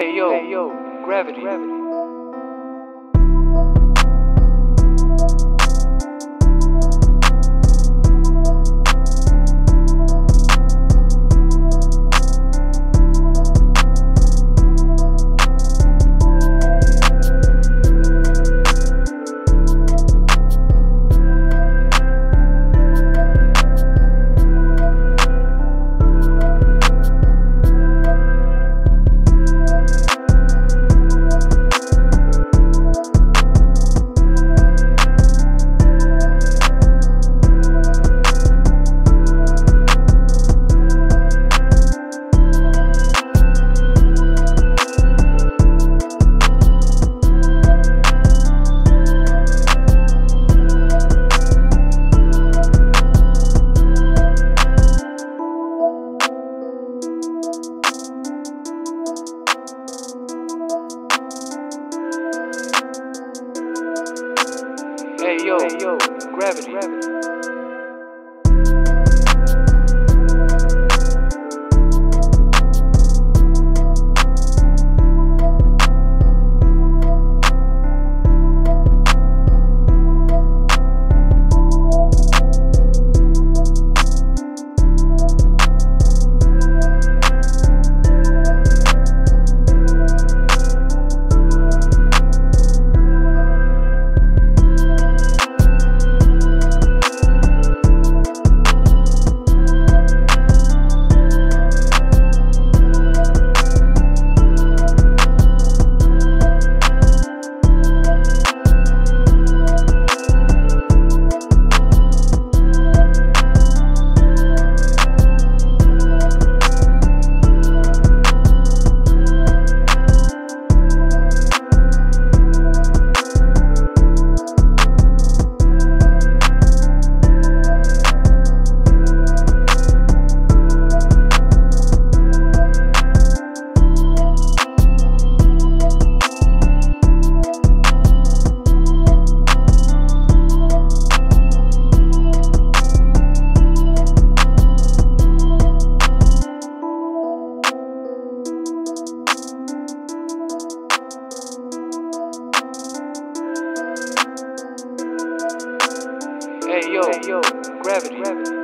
Hey yo, hey, yo. gravity. gravity. Yo, hey, yo, gravity. gravity.